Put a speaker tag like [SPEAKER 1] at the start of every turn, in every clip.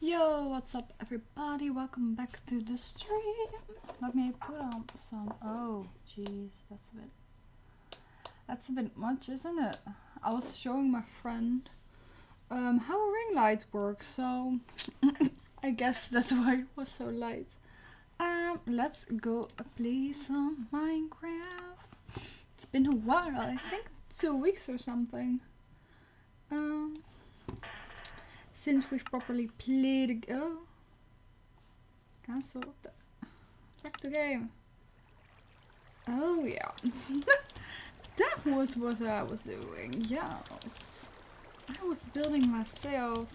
[SPEAKER 1] Yo, what's up everybody? Welcome back to the stream. Let me put on some oh jeez, that's a bit that's a bit much, isn't it? I was showing my friend um how a ring light works, so I guess that's why it was so light. Um let's go play some Minecraft. It's been a while, I think two weeks or something. Um since we've properly played the oh. Cancel back to game. Oh yeah. That was what I was doing yes. I was building myself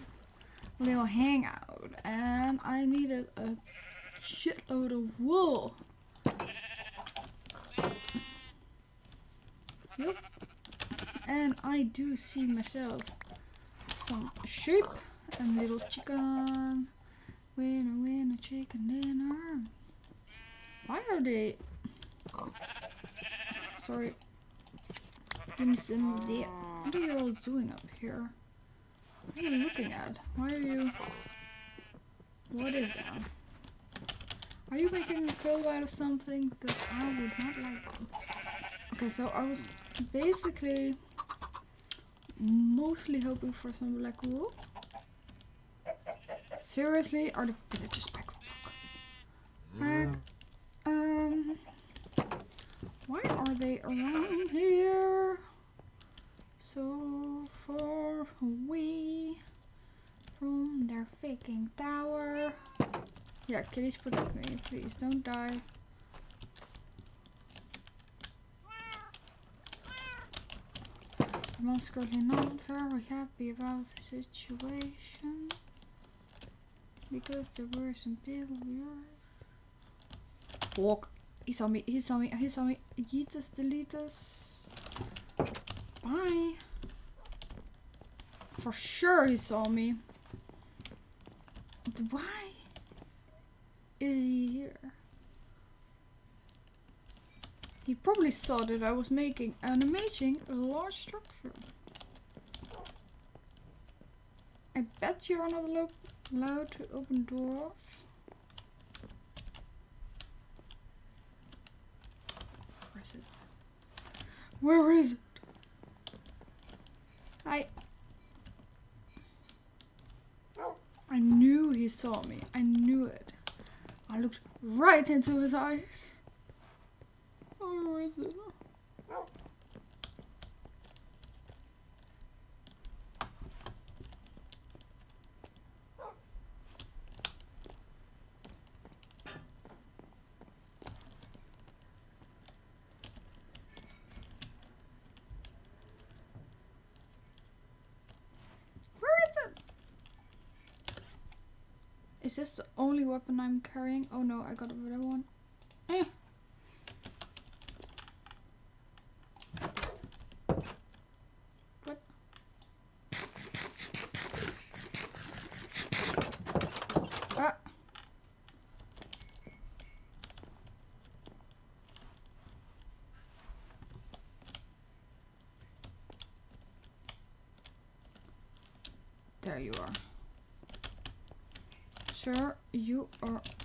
[SPEAKER 1] a little hangout and I needed a shitload of wool. Yep and I do see myself some sheep and little chicken. Winner, winner, chicken dinner. Why are they... Sorry. Give me some of that. What are you all doing up here? What are you looking at? Why are you... What is that? Are you making a crow out of something? Because I would not like. Okay, so I was basically mostly hoping for some black wool. Seriously, are the villagers back? Back. Um. Why are they around here? So far away from their faking tower. Yeah, kitties protect me. Please don't die. I'm currently not very happy about the situation because there were some people Walk. He saw me, he saw me, he saw me. Yeetus, deletus. Bye. For sure he saw me. Why is he here? He probably saw that I was making an amazing large structure. I bet you are another not allowed to open doors. Where is it? Where is it? I... Oh, I knew he saw me. I knew it. I looked right into his eyes. Oh, where is it? Is this the only weapon I'm carrying? Oh no, I got a better one. Eh. there you are. Sir, you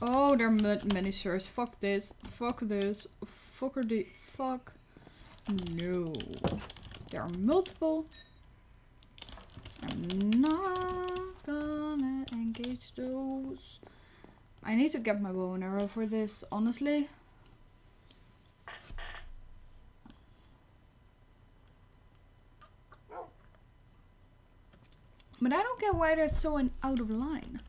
[SPEAKER 1] Oh, are ma- many sirs. Fuck this. Fuck this. Fucker the. Fuck. No. There are multiple. I'm not gonna engage those. I need to get my bow and arrow for this, honestly. But I don't get why they're so out of line.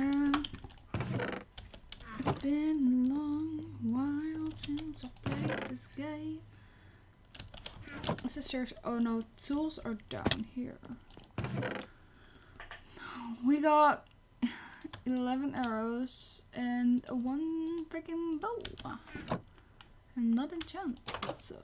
[SPEAKER 1] Um, it's been a long while since I played this game. Sisters, oh no, tools are down here. We got 11 arrows and one freaking bow. And not enchant, so.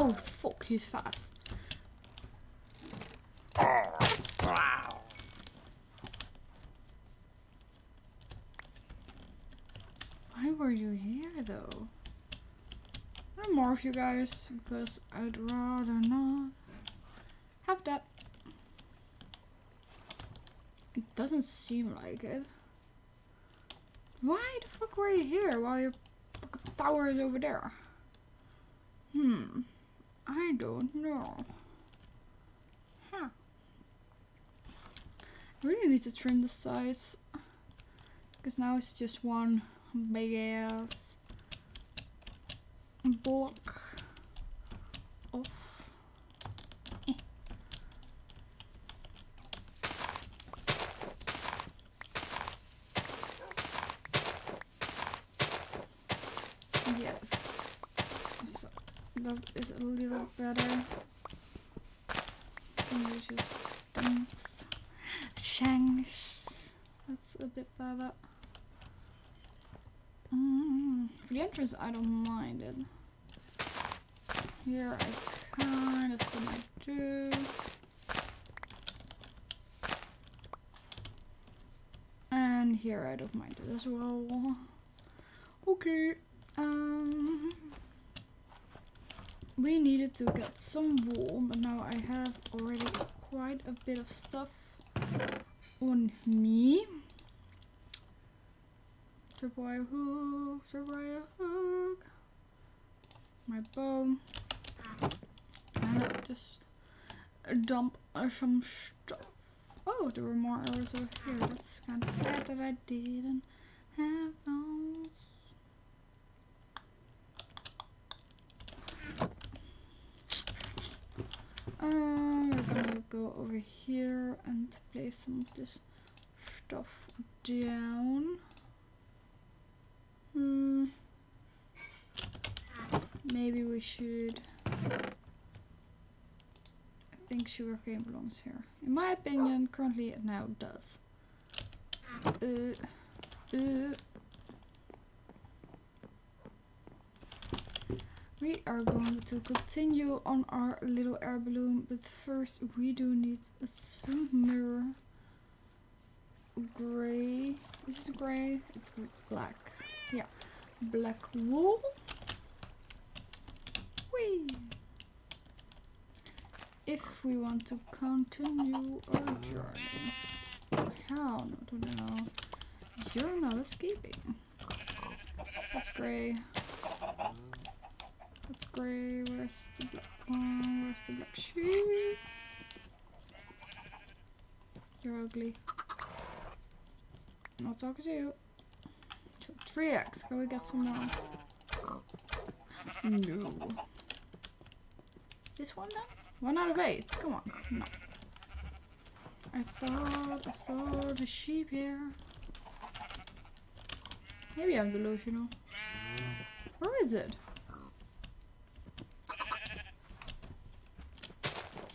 [SPEAKER 1] Oh fuck, he's fast. Why were you here though? I'm more of you guys because I'd rather not have that. It doesn't seem like it. Why the fuck were you here while your tower is over there? Hmm. I don't know. Huh. I really need to trim the sides. Because now it's just one big ass block off. Eh. Yes. So that is And you just. Shanks. That's a bit better. Mm, for the entrance, I don't mind it. Here, I kind of semi do. And here, I don't mind it as well. Okay. Um, we needed to get some wool, but now I have already quite a bit of stuff on me. Tripwire hook, tripwire hook. My bow. And I just dump some stuff. Oh, there were more arrows over here. That's kind of sad that I didn't have those. Um, we're gonna go over here and place some of this stuff down. Hmm. Maybe we should. I think sugarcane belongs here. In my opinion, currently it now does. Uh, uh. We are going to continue on our little air balloon, but first we do need some more gray. This is gray? It's black. Yeah, black wool. Whee! If we want to continue our journey. Hell no, no, no. You're not escaping. That's gray. That's grey. Where's the black one? Where's the black sheep? You're ugly. Not talking to you. 3x. Can we get some more? No. This one then? One out of eight. Come on. No. I thought I saw the sheep here. Maybe I'm delusional. Where is it?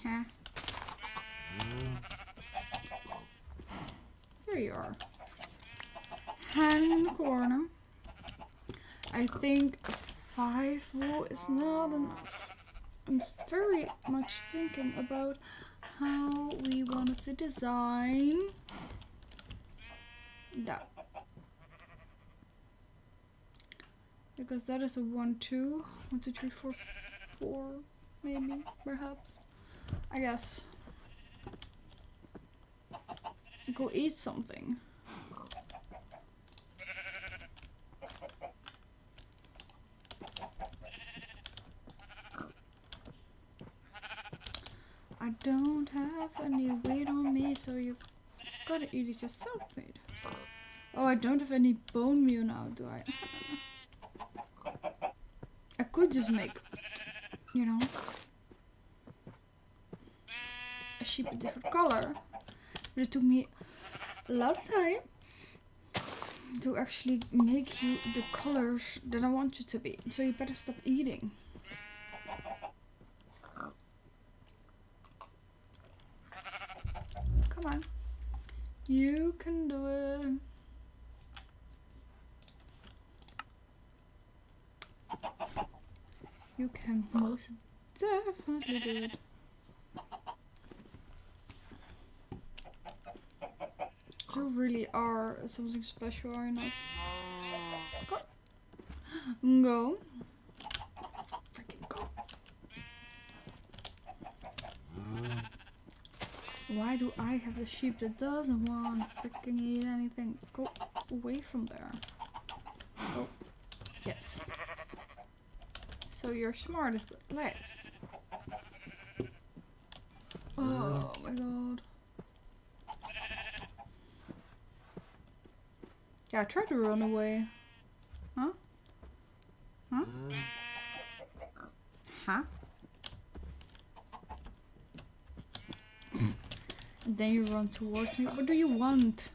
[SPEAKER 1] Huh? There you are. Hiding in the corner. I think five wool is not enough. I'm very much thinking about how we wanted to design that. Because that is a one, two, one, two, three, four, four, maybe, perhaps. I guess. Go eat something. I don't have any weight on me, so you gotta eat it yourself, mate. Oh, I don't have any bone meal now, do I? I could just make, you know, sheep a different color. But it took me a lot of time to actually make you the colors that I want you to be. So you better stop eating. Come on. You can do it. You can most definitely do it. You really are something special, are you not? Go. Go. Freaking go. Why do I have the sheep that doesn't want freaking eat anything? Go away from there. Go. Yes. So you're smartest last. Oh my god. Yeah, I tried to run away. Huh? Huh? Huh? Then you run towards me. What do you want?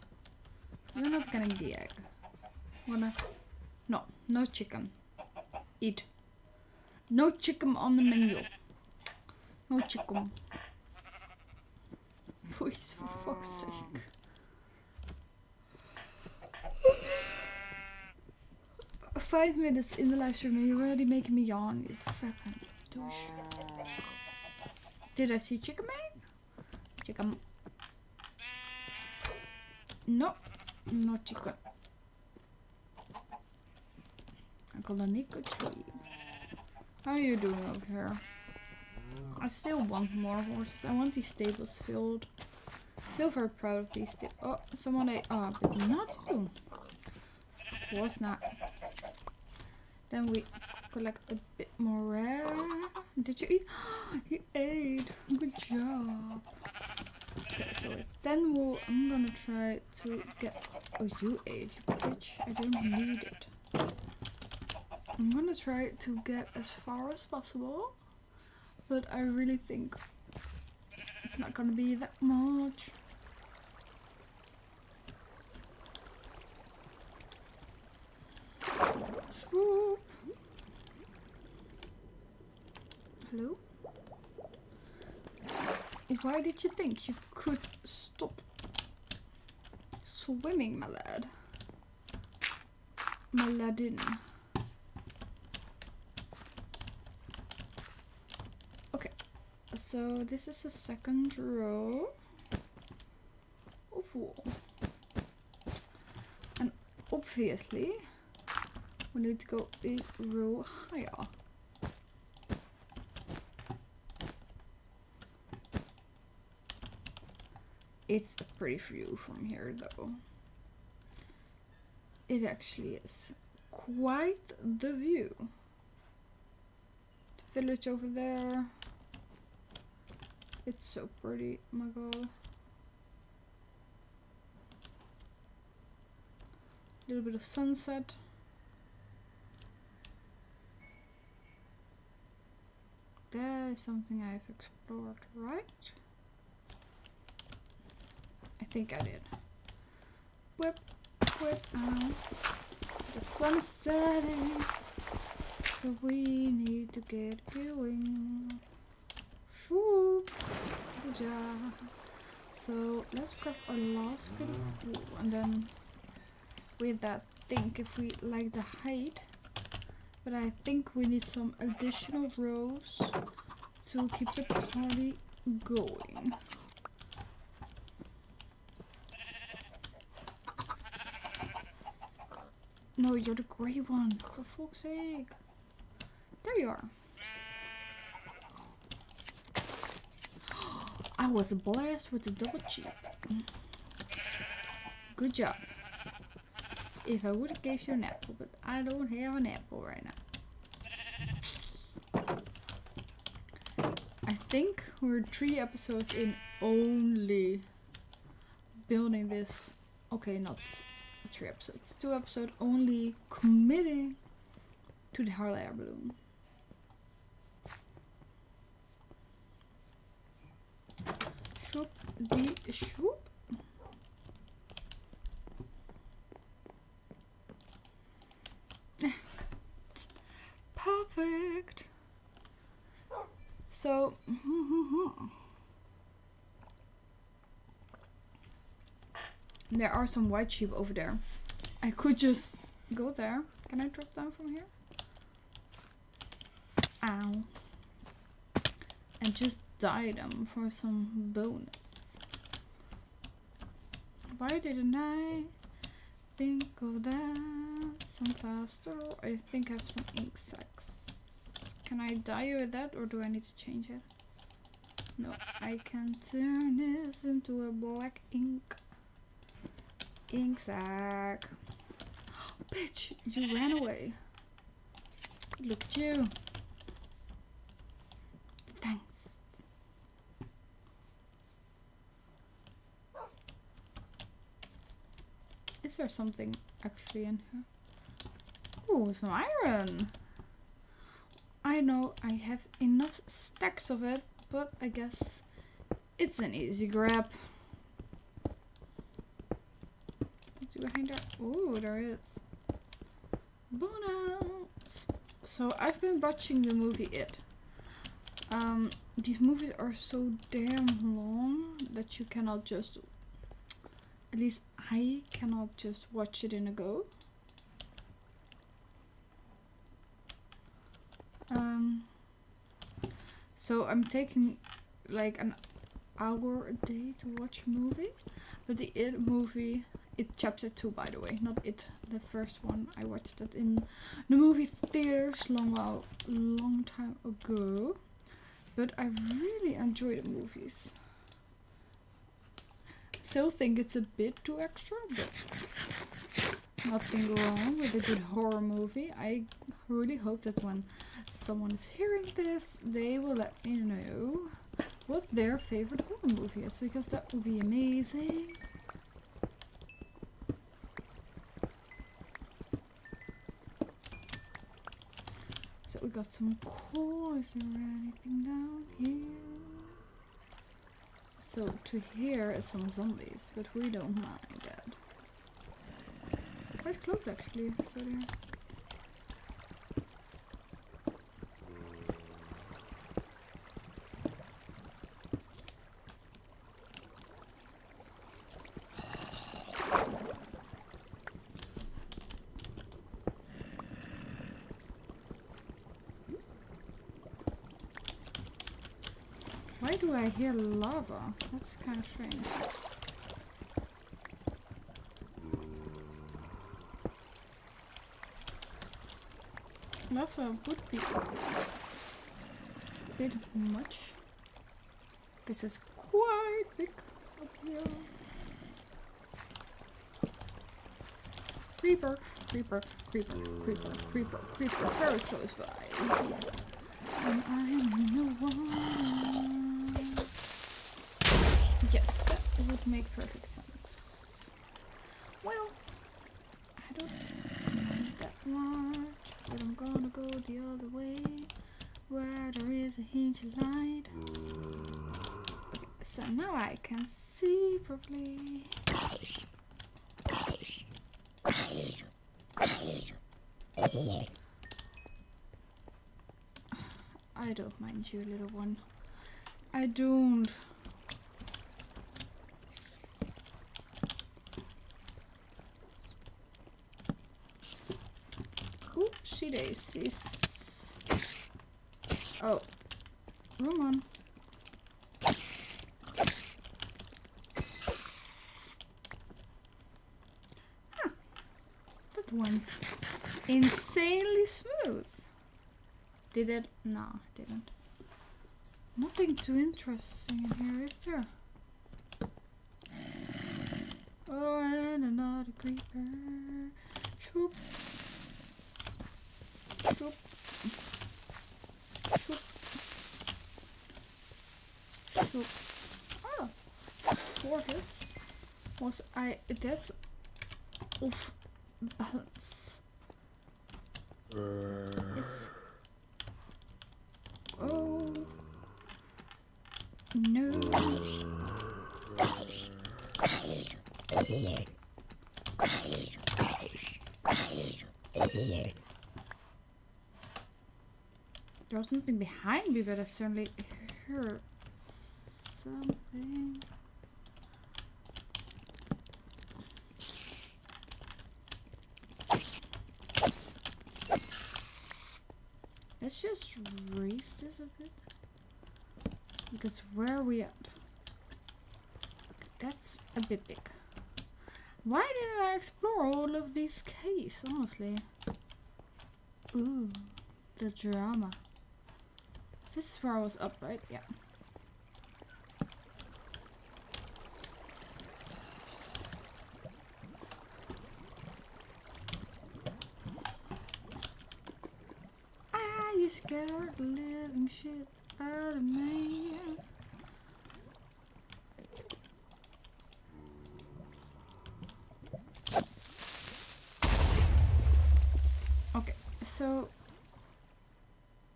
[SPEAKER 1] You're not getting the egg. Wanna? No, no chicken. Eat. No chicken on the menu. No chicken. Please, for fuck's sake. Five minutes in the live stream and you're already making me yawn, you fucking douche. Did I see chicken man? Chicken. No, no chicken. I got a nickel tree. How are you doing over here? I still want more horses. I want these stables filled. Still very proud of these stables. Oh, someone ate. Oh, uh, but not you. Of course not. Then we collect a bit more rare. Did you eat? you ate. Good job. Okay, so 10 wool, I'm gonna try to get. Oh, you ate, you bitch. I don't need it. I'm gonna try to get as far as possible, but I really think it's not gonna be that much. Hello? Why did you think you could stop swimming, my lad? My ladin. Okay, so this is the second row of wool. And obviously, we need to go a row higher. It's a pretty view from here though. It actually is quite the view. The village over there. It's so pretty, my god. A little bit of sunset. That is something I've explored, right? I think I did. Whip, whip, ow. The sun is setting. So we need to get going. Good job. So let's grab our last bit of mm. wool and then with that think if we like the height. But I think we need some additional rows to keep the party going. No, you're the grey one, for fuck's sake. There you are. I was blessed with the double chip. Good job. If I would have gave you an apple, but I don't have an apple right now. I think we're three episodes in only building this. Okay, not three episodes. Two episodes only committing to the hot air balloon. Shoop the shoop. Perfect. So, there are some white sheep over there. I could just go there. Can I drop down from here? Ow. And just dye them for some bonus. Why didn't I think of that some faster? I think I have some ink sacs. Can I dye with that or do I need to change it? No, I can turn this into a black ink. Ink sac. bitch, you ran away. Look at you. Thanks. Is there something actually in here? Ooh, some iron. I know I have enough stacks of it, but I guess it's an easy grab. behind there? Oh, there is. Bonus! So I've been watching the movie It. Um, these movies are so damn long that you cannot just, at least I cannot just watch it in a go. Um, so I'm taking like an hour a day to watch a movie, but the It movie, It Chapter 2 by the way, not It, the first one, I watched that in the movie theaters long while, long time ago, but I really enjoy the movies. Still think it's a bit too extra, but nothing wrong with a good horror movie. I really hope that when someone is hearing this, they will let me know what their favorite horror movie is, because that would be amazing. So we got some coal. Is there anything down here? So to here is some zombies, but we don't mind that. Quite close actually, so there. Why do I hear lava? That's kind of strange. Lava would be a bit much. This is quite big up here. Creeper, creeper, creeper, creeper, creeper, creeper, very close by. And I'm. Yes, that would make perfect sense. Well, I don't mind that much, but I'm gonna go the other way where there is a hint of light. Okay, so now I can see properly. I don't mind you, little one. I don't. Oopsie daisies. Oh. Wrong one. Huh. That one. Insanely smooth. Did it? No, didn't. Nothing too interesting in here, is there? Oh, and another creeper. Shoop. Shoop. Shoop. Shoop. Oh, four hits. Was I that off balance? It's oh no. There was nothing behind me, but I certainly heard something. Let's just raise this a bit. Because where are we at? That's a bit big. Why didn't I explore all of these caves, honestly? Ooh, the drama. This is where I was up, right? Yeah. Ah, you scared the living shit out of me. Okay, so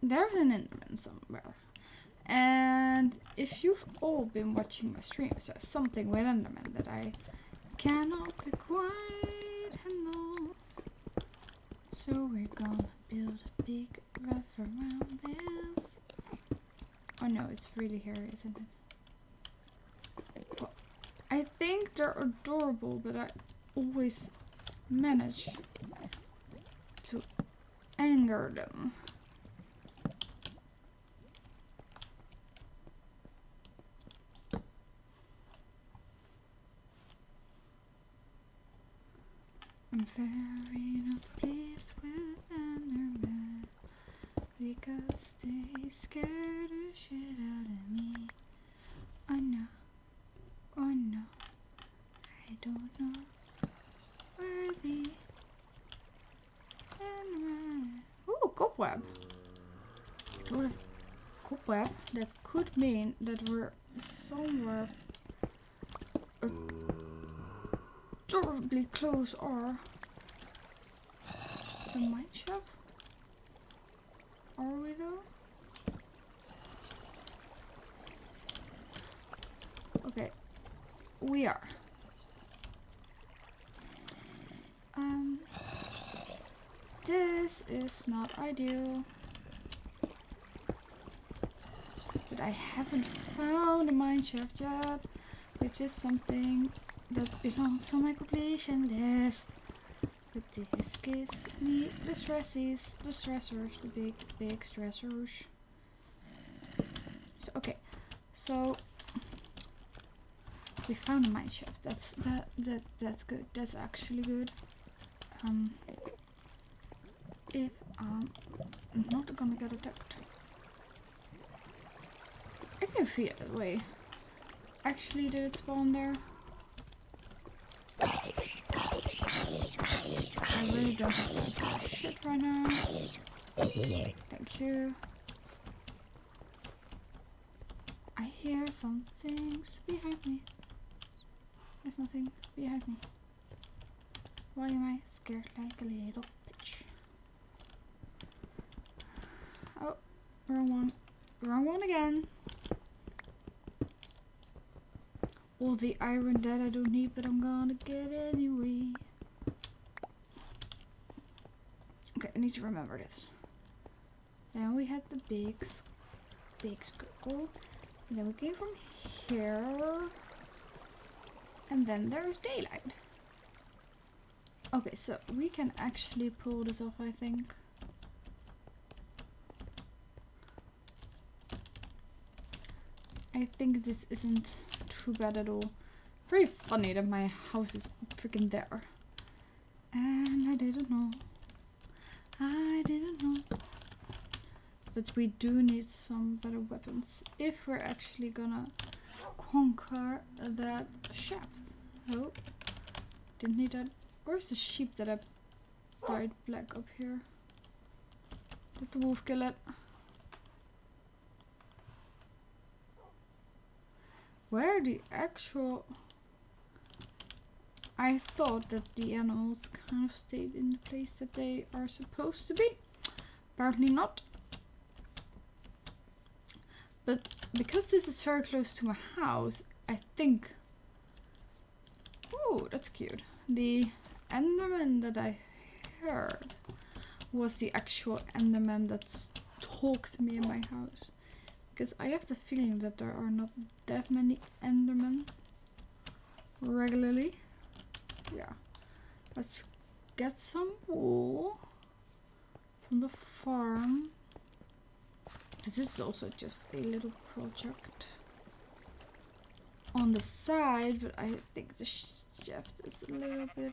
[SPEAKER 1] there's an Enderman somewhere. And if you've all been watching my streams, there's something with Enderman that I cannot quite handle. So we're gonna build a big roof around this. Oh no, it's really hairy, isn't it? Well, I think they're adorable, but I always manage to anger them. Very not pleased with Enderman because they scared the shit out of me. I know, I know, I don't know where the Enderman. Ooh, cobweb. Cobweb? That could mean that we're somewhere adorably close or the mine shaft? Are we though? Okay, we are. Um, this is not ideal. But I haven't found a mine shaft yet, which is something that belongs on my completion list. But this gives me the stresses, the stressors, the big, big stressors. So, okay, so we found a mine shaft. That's that that that's good. That's actually good. Um, if um, I'm not gonna get attacked, I can feel that way. Actually, did it spawn there? I really don't have time for this shit right now. Thank you. I hear some things behind me. There's nothing behind me. Why am I scared like a little bitch? Oh, wrong one. Wrong one again. All the iron that I don't need, but I'm gonna get anyway. Okay, I need to remember this. Now we had the big big circle. And then we came from here. And then there's daylight. Okay, so we can actually pull this off, I think. I think this isn't too bad at all. Very funny that my house is freaking there. And I didn't know. I didn't know. But we do need some better weapons if we're actually gonna conquer that shaft. Oh, didn't need that. Where's the sheep that I dyed black up here? Did the wolf kill it? Where the actual... I thought that the animals kind of stayed in the place that they are supposed to be. Apparently not. But because this is very close to my house, I think... Ooh, that's cute. The Enderman that I heard was the actual Enderman that talked to me in my house. Because I have the feeling that there are not that many Endermen regularly. Let's get some wool from the farm. This is also just a little project on the side, but I think the shaft is a little bit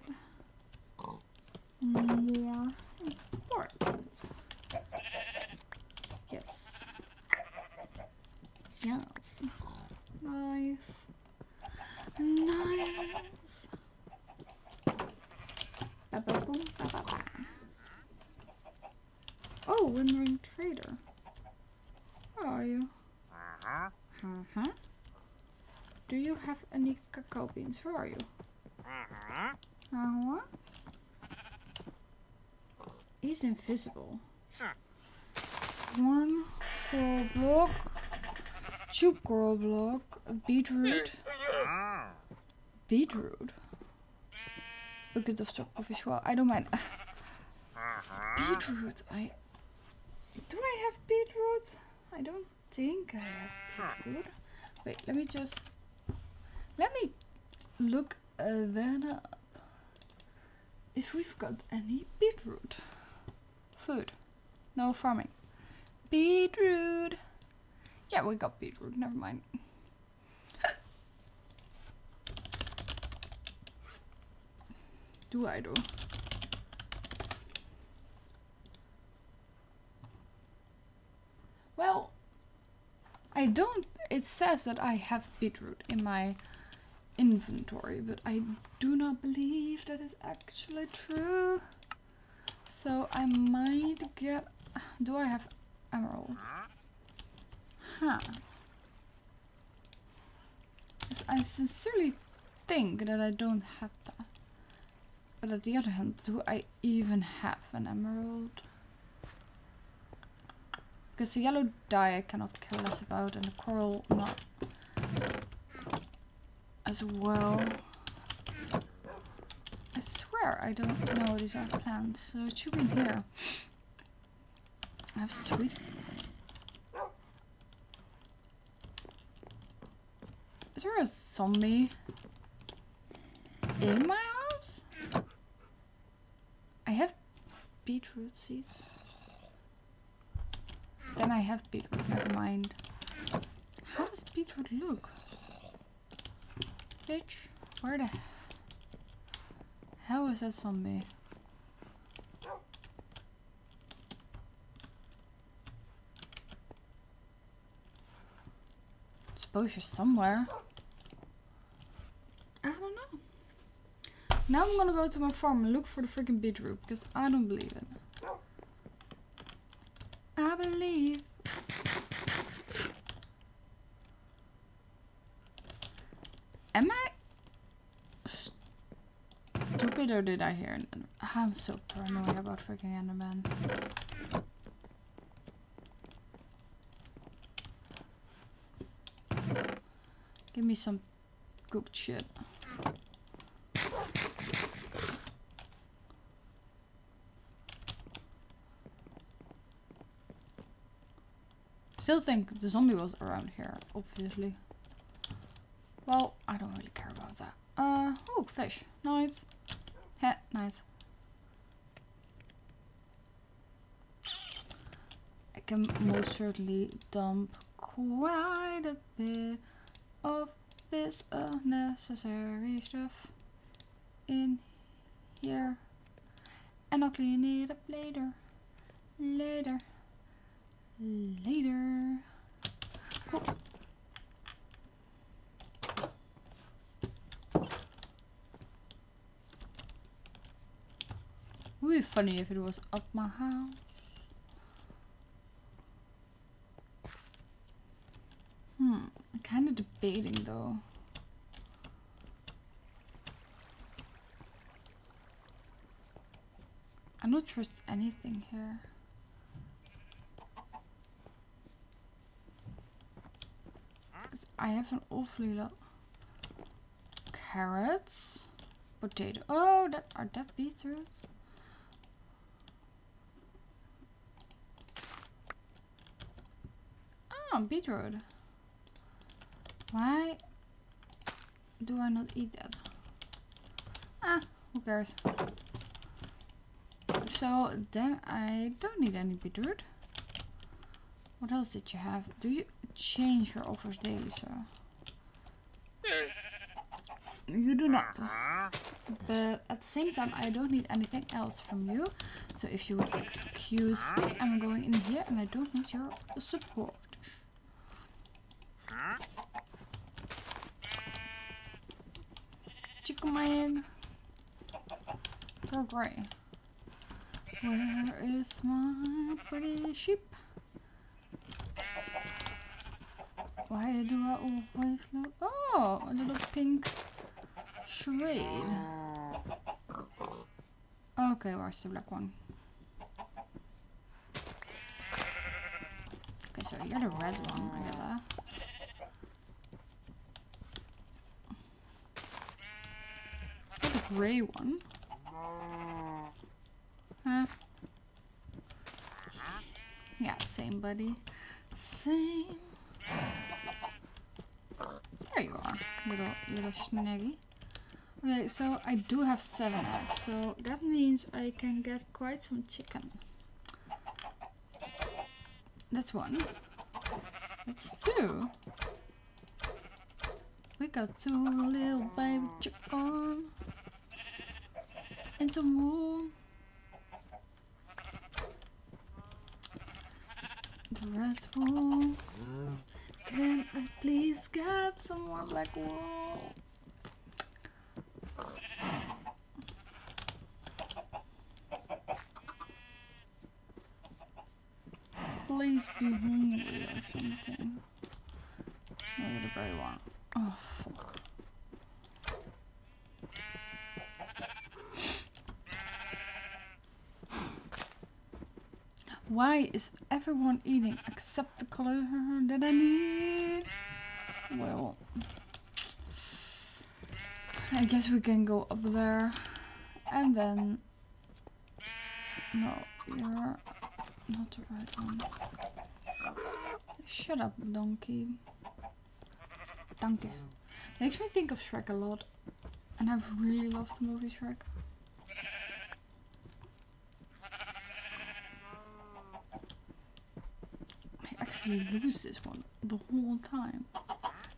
[SPEAKER 1] more important. Yes. Yes. Nice. Nice. Ba -ba -boom, ba -ba -ba. Oh, Wandering Trader. Where are you?
[SPEAKER 2] Uh-huh.
[SPEAKER 1] Uh-huh. Do you have any cacao beans? Where are you?
[SPEAKER 2] Uh-huh.
[SPEAKER 1] Uh-huh. He's invisible.
[SPEAKER 2] Huh.
[SPEAKER 1] One coral block, two coral block, a beetroot,
[SPEAKER 2] Oh.
[SPEAKER 1] Beetroot. Bucket of chocolate fish. Well, I don't mind. Beetroot. I do I have beetroot? I don't think I have beetroot. Wait, let me just let me look uh, that up. If we've got any beetroot food, no farming. Beetroot. Yeah, we got beetroot. Never mind. Do I do? Well, I don't. It says that I have beetroot in my inventory, but I do not believe that is actually true. So I might get. Do I have emerald? Huh. I sincerely think that I don't have that. But at the other hand, do I even have an emerald? Because the yellow dye I cannot care less about, and the coral not as well. I swear I don't know these are plants, so it should be here. I have sweet. Is there a zombie in my house? I have beetroot seeds. Then I have beetroot, never mind. How does beetroot look? Bitch, where the hell is that zombie? Suppose you're somewhere. I don't know. Now I'm gonna go to my farm and look for the freaking beetroot because I don't believe it. I believe. Am I stupid or did I hear an I'm so paranoid about freaking Enderman. Give me some cooked shit. Still think the zombie was around here, obviously. Well, I don't really care about that. Uh, oh, fish. Nice. Heh, nice. I can most certainly dump quite a bit of this unnecessary stuff in here. And I'll clean it up later. Later. Later. Cool. Would be funny if it was up my house. Hmm, kind of debating though. I'm not trust anything here. Because I have an awfully lot. Carrots. Potato. Oh, that are that beetroots? Ah, beetroot. Why do I not eat that? Ah, who cares? So then I don't need any beetroot. What else did you have? Do you change your offers daily, sir? You do not. But at the same time, I don't need anything else from you. So if you would excuse me, I'm going in here and I don't need your support. Chicken man. Poor great. Where is my pretty sheep? Why do I always look? Oh, a little pink shade. Okay, where's the black one? Okay, so you're the red one. I get that. The gray one. Huh? Yeah, same, buddy. Same. There you are, little little snaggy. Okay, so I do have seven eggs, so that means I can get quite some chicken. That's one. That's two. We got two little baby chicken. And some wool. The rest will. Can I please get some more black wool? Please be hungry or something. At the gray one. Oh, fuck. Why is everyone eating except the color that I need? Well, I guess we can go up there and then. No, you're not the right one. Shut up, donkey. Donkey. Makes me think of Shrek a lot, and I've really love the movie Shrek. I actually lose this one the whole time.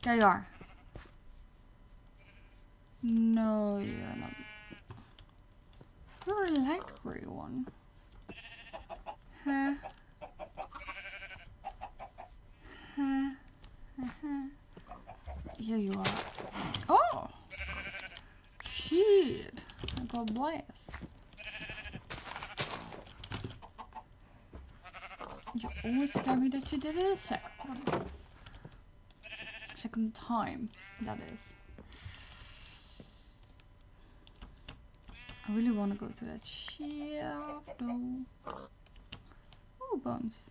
[SPEAKER 1] There you are. No, you're not. You're a light gray one. Huh? Here you are. Oh! Shit! I got blast. You always scare me that you did it a second one. Second time, that is. I really want to go to that shelf though. Ooh, bones.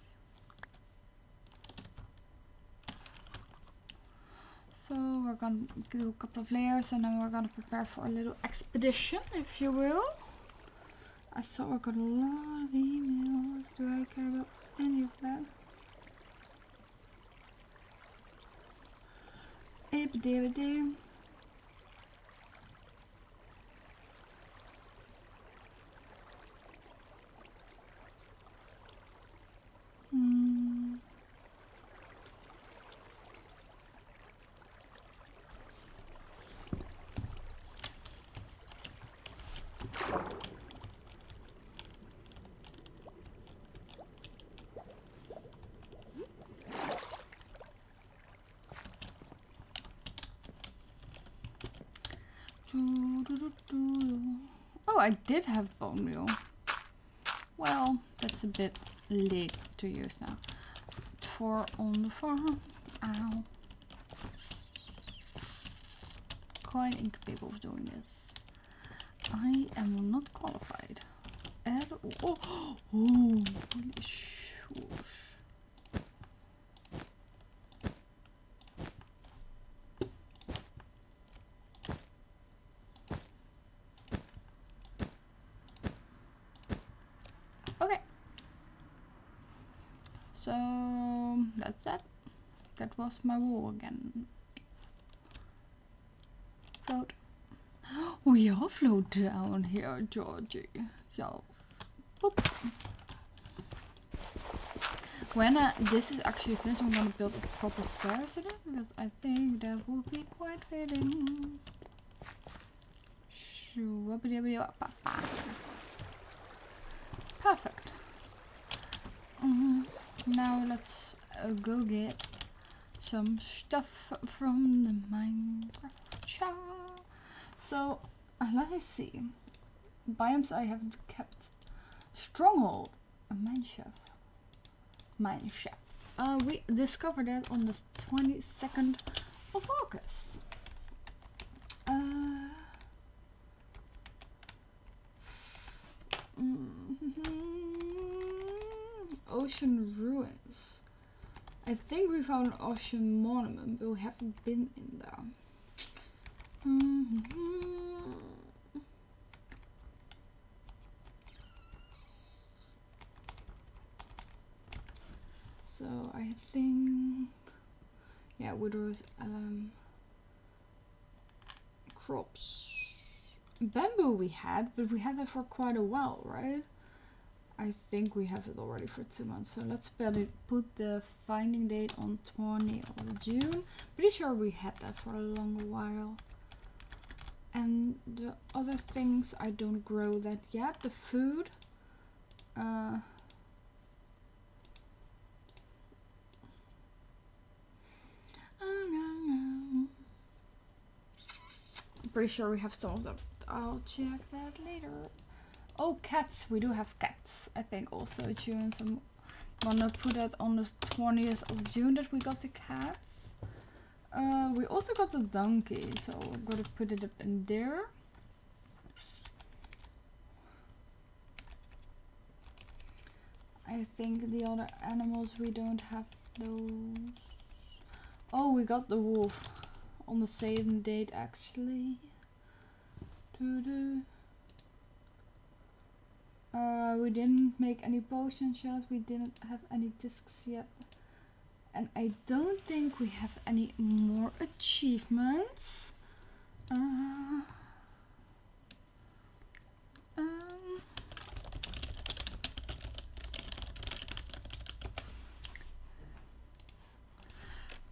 [SPEAKER 1] So we're gonna do a couple of layers and then we're gonna prepare for a little expedition, if you will. I saw I got do I care about any of that? Ape I did have bone meal. Well, that's a bit late to use now. For on the farm. Ow. Quite incapable of doing this. I am not qualified at all. Oh, shush. Okay. So that's that. That was my again. Float. We are float down here, Georgie. Yes. Boop. When uh, this is actually finished, I'm gonna build a proper stairs in it because I think that would be quite fitting. Perfect. Mhm. Now let's uh, go get some stuff from the Minecraft shop. So uh, let me see. Biomes I haven't kept. Stronghold. A mine shaft. Mine shaft. Uh, we discovered that on the 22nd of August. Uh, Mhm. Ocean ruins. I think we found an ocean monument, but we haven't been in there. Mhm. So I think, yeah, Woodrose um, crops. Bamboo we had, but we had that for quite a while, right? I think we have it already for two months. So let's put the finding date on 20 of June. Pretty sure we had that for a long while. And the other things, I don't grow that yet. The food. Uh, pretty sure we have some of them. I'll check that later. Oh, cats. We do have cats. I think also June. I'm gonna put it on the 20th of June that we got the cats. Uh, we also got the donkey, so I'm gonna put it up in there. I think the other animals we don't have those. Oh, we got the wolf on the same date actually. Doo-doo. Uh, we didn't make any potion yet. We didn't have any discs yet. And I don't think we have any more achievements. Uh, um,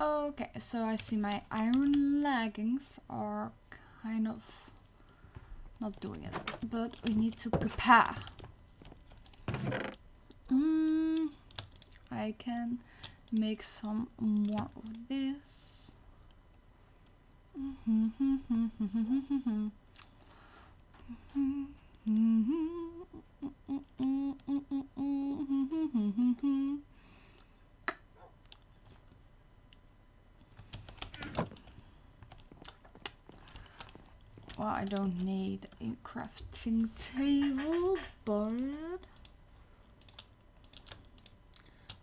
[SPEAKER 1] okay, so I see my iron leggings are kind of not doing it, but we need to prepare. Mm, I can make some more of this. Well, I don't need a crafting table, but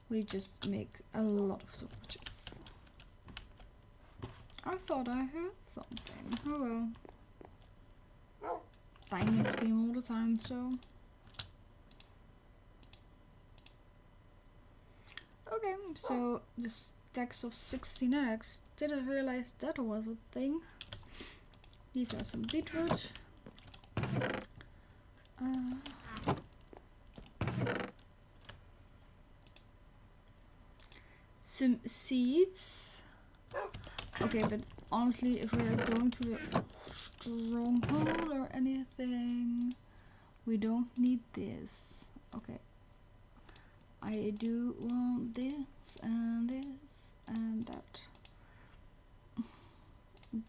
[SPEAKER 1] we just make a lot of torches. I thought I heard something. Oh well. Dying in this game all the time, so. Okay, so the stacks of 16 eggs didn't realize that was a thing. These are some beetroot. Uh, some seeds. Okay, but honestly, if we are going to the stronghold or anything, we don't need this. Okay. I do want this and this and that.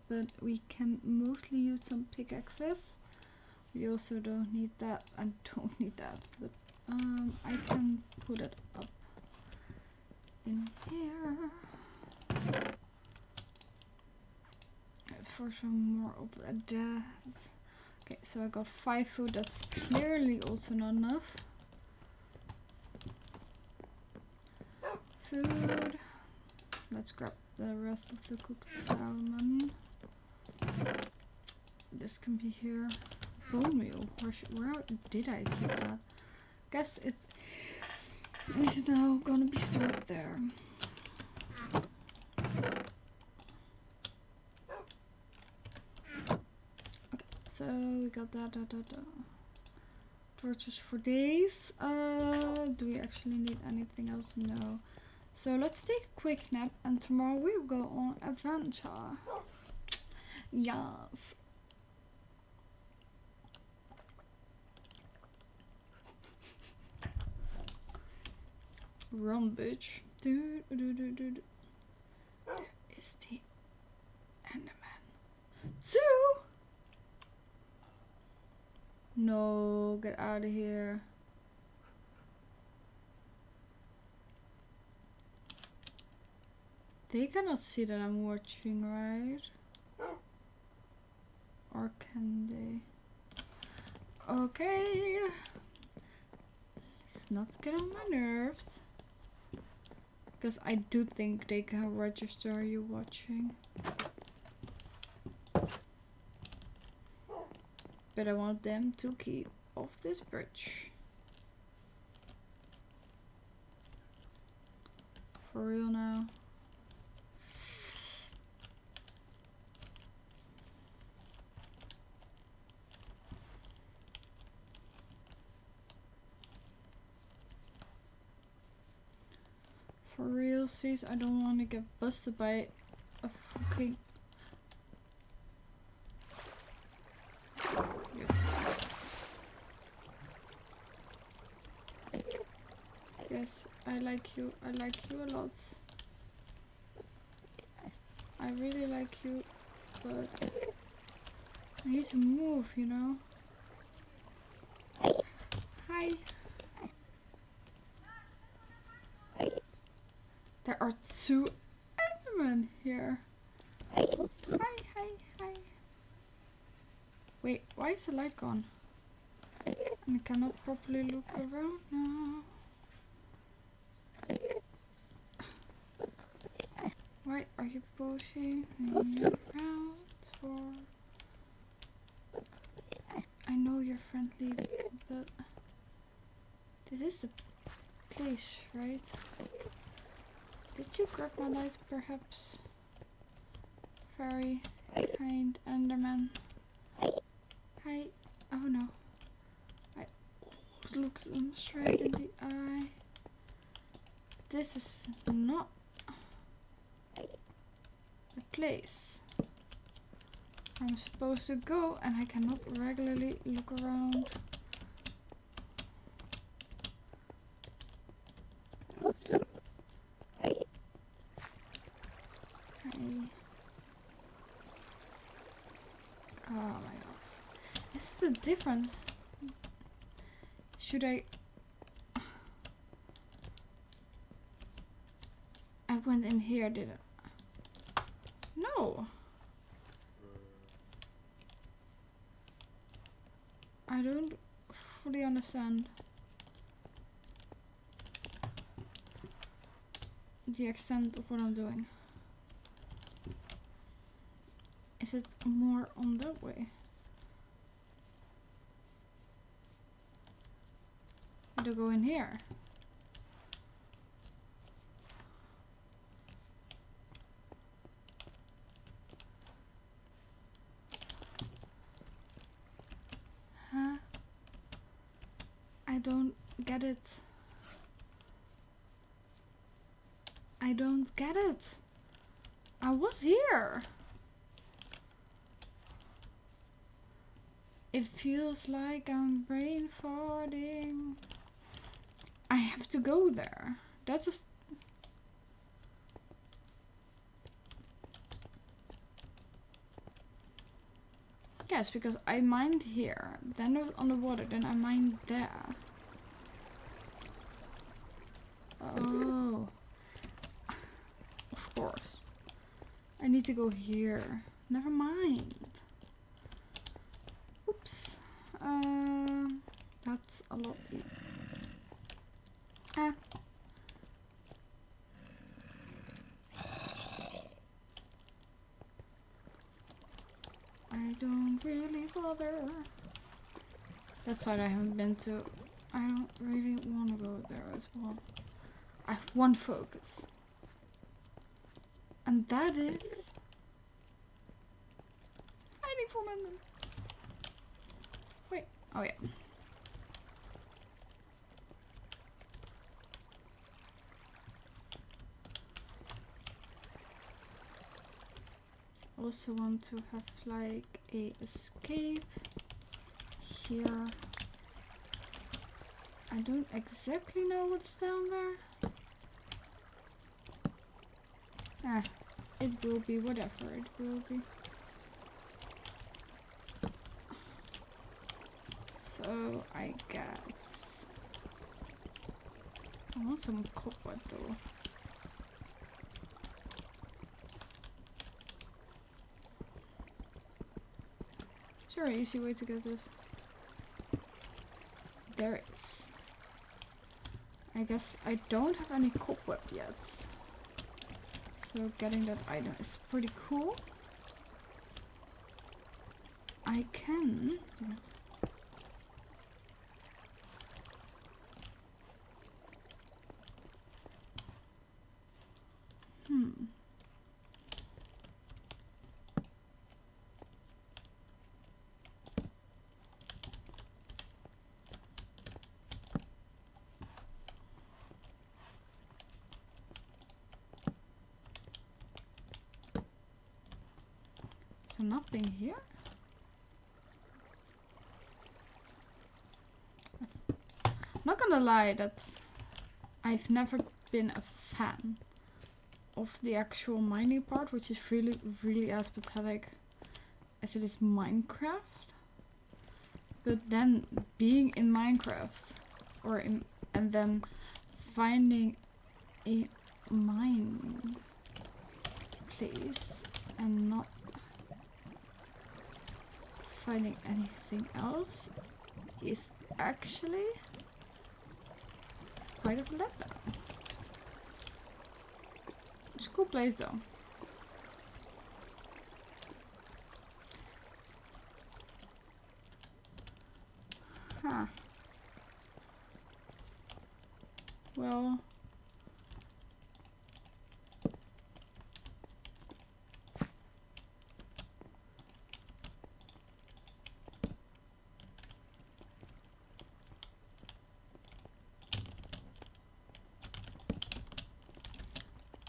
[SPEAKER 1] But we can mostly use some pickaxes. We also don't need that and don't need that. But um, I can put it up in here. For some more of that. Okay, so I got five food. That's clearly also not enough. Food. Let's grab the rest of the cooked salmon. This can be here. Bone meal. Where, should, where did I keep that? Guess it's it's now gonna be stored there. Okay, so we got that, that, that, that. Torches for days. Uh, do we actually need anything else? No. So let's take a quick nap and tomorrow we'll go on adventure. Yes. Do, do, do, do, do. There is the Enderman. Two! No, get out of here. They cannot see that I'm watching, right? Or can they? Okay. Let's not get on my nerves. Because I do think they can register you watching. But I want them to keep off this bridge. For real now. For real, sis, I don't want to get busted by a fucking. Yes. Yes, I like you. I like you a lot. I really like you, but I need to move, you know? Hi. There are two Endermen here. Hi, hi, hi. Wait, why is the light gone? I cannot properly look around now. Why are you pushing me around for? I know you're friendly, but this is the place, right? Did you grab my light, perhaps? Very kind Enderman. Hi. Oh no. I almost looked them straight in the eye. This is not the place I'm supposed to go, and I cannot regularly look around. Oh my god. This is a difference? Should I... I went in here, didn't I? No. I don't fully understand the extent of what I'm doing. Is it more on that way? It'll go in here. Huh? I don't get it. I don't get it. I was here. It feels like I'm brain farting. I have to go there. That's a. Yes, because I mined here, then on the water, then I mined there. Oh. Of course. I need to go here. Never mind. Oops. Uh, that's a lot. Ah. I don't really bother. That's why I haven't been to. I don't really want to go there as well. I have one focus. And that is. Hiding from him. Oh, yeah. Also want to have like a escape here. I don't exactly know what's down there. Ah, it will be whatever it will be. So I guess I want some copper though. Is there an easy way to get this? There is. I guess I don't have any cobweb yet. So getting that item is pretty cool. I can. Hmm. So nothing here? Gonna lie, that I've never been a fan of the actual mining part, which is really, really as pathetic as it is Minecraft. But then being in Minecraft, or in, and then finding a mining place and not finding anything else is actually quite. It's a cool place though. Huh. Well.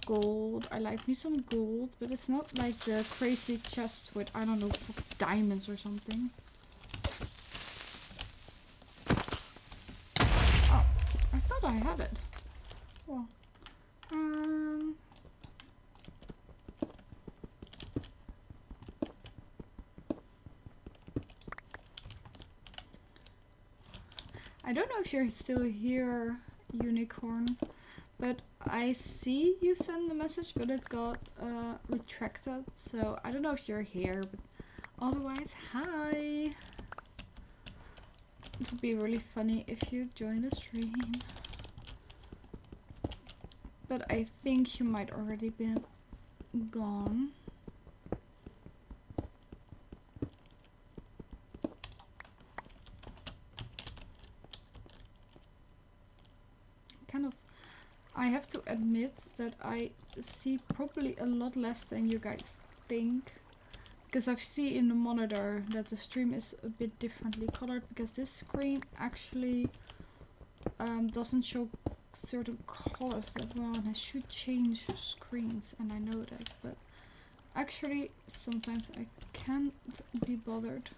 [SPEAKER 1] Gold. I like me some gold, but it's not like the crazy chest with, I don't know, diamonds or something. Oh, I thought I had it. Well, um. I don't know if you're still here, Unicorn, but I see you send the message, but it got uh, retracted. So I don't know if you're here, but otherwise, hi. It would be really funny if you join the stream. But I think you might already been gone. Cannot. I have to admit that I see probably a lot less than you guys think. Because I see in the monitor that the stream is a bit differently colored because this screen actually um, doesn't show certain colors that well, and I should change screens, and I know that, but actually sometimes I can't be bothered.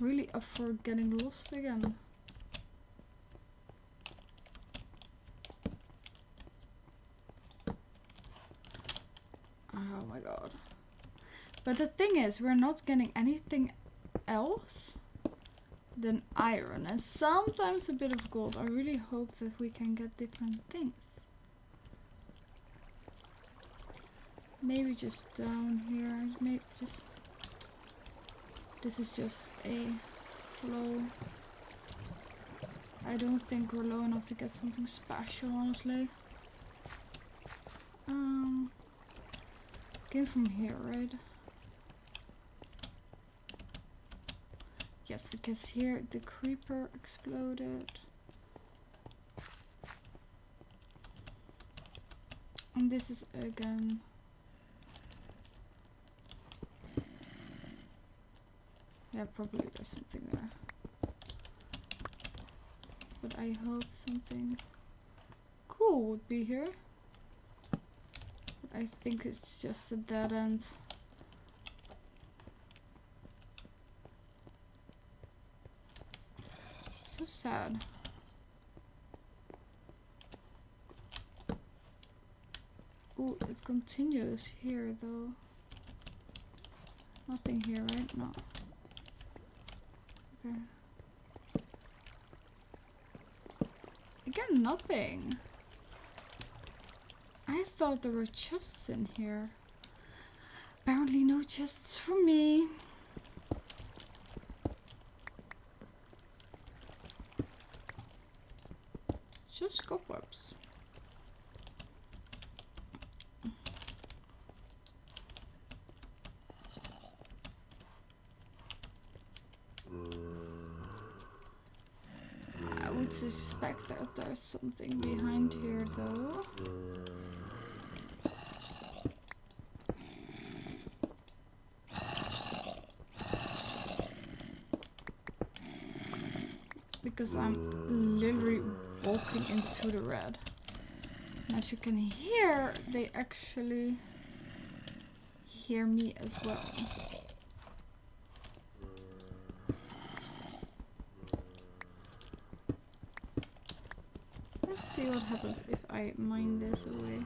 [SPEAKER 1] Really up for getting lost again. Oh my god. But the thing is, we're not getting anything else than iron and sometimes a bit of gold. I really hope that we can get different things. Maybe just down here. Maybe just. This is just a flow. I don't think we're low enough to get something special, honestly. Um, came from here, right? Yes, because here the creeper exploded. And this is again. Yeah, probably there's something there. But I hope something cool would be here. But I think it's just a dead end. So sad. Oh, it continues here though. Nothing here, right? No. Okay. Again, nothing. I thought there were chests in here. Apparently no chests for me. Just cobwebs. I would suspect that there's something behind here though. Because I'm literally walking into the red. And as you can hear, they actually hear me as well. Let's see what I mine this away.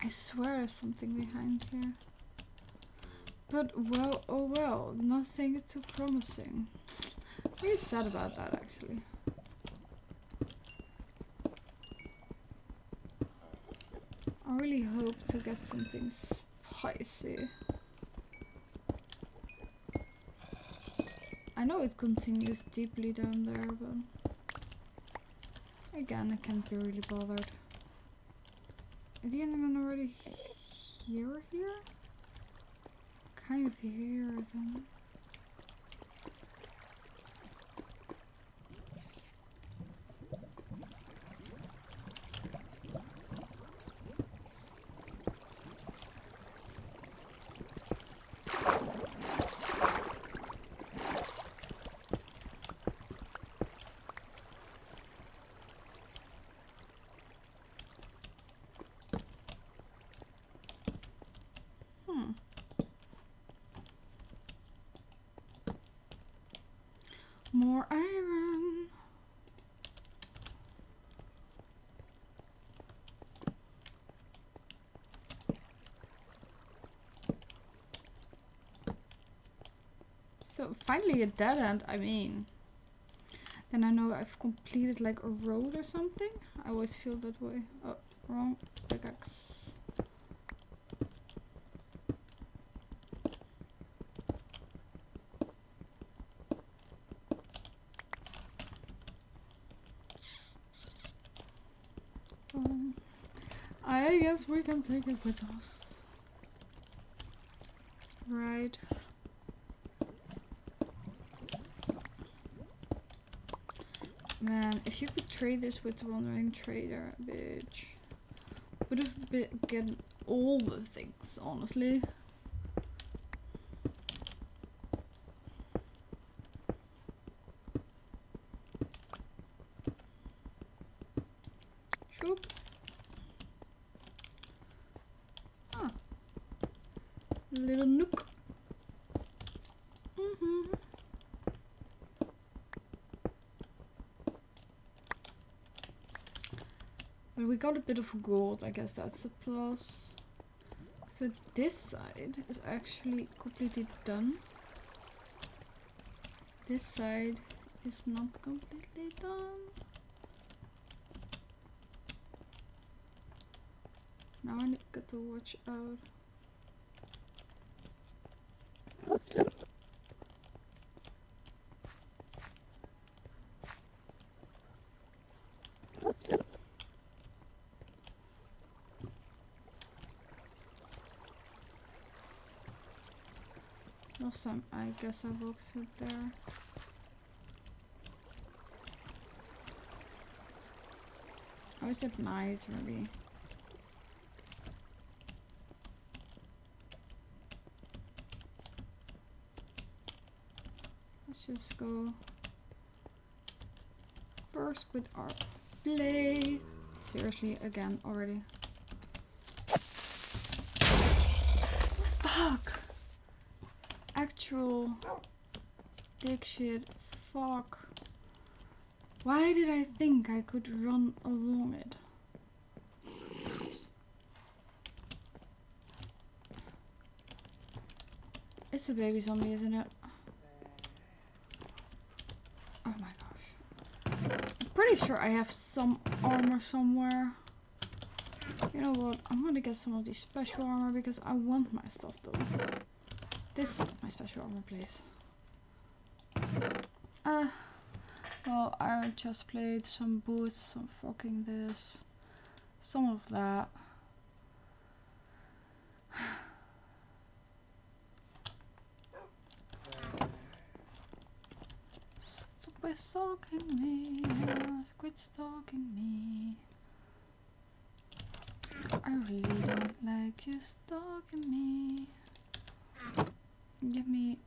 [SPEAKER 1] I swear there's something behind here. But well, oh well, nothing too promising. I'm Really sad about that actually. I really hope to get something spicy. I know it continues deeply down there, but again, I can't be really bothered. Is the Enderman already here? Here? Kind of here, then. Hmm. More iron. So finally a dead end, I mean. Then I know I've completed like a road or something. I always feel that way. Oh, wrong pickaxe. Um, I guess we can take it with us. Right. Man, if you could trade this with the Wandering Trader, bitch. Would have been get all the things, honestly. Shoop. Ah. Little nook. Mm-hmm. But we got a bit of gold, I guess that's a plus. So this side is actually completely done. This side is not completely done. Now I got to watch out. Time I guess I walked through there. I was at night really. Let's just go first with our play. Seriously, again already. Fuck! Actual dick shit. Fuck. Why did I think I could run along it? It's a baby zombie, isn't it? Oh my gosh. I'm pretty sure I have some armor somewhere. You know what? I'm gonna get some of these special armor because I want my stuff though. This is my special armor place. Uh, well, I just played some boots, some fucking this, some of that. Stop stalking me, quit stalking me. I really don't like you stalking me. Give me.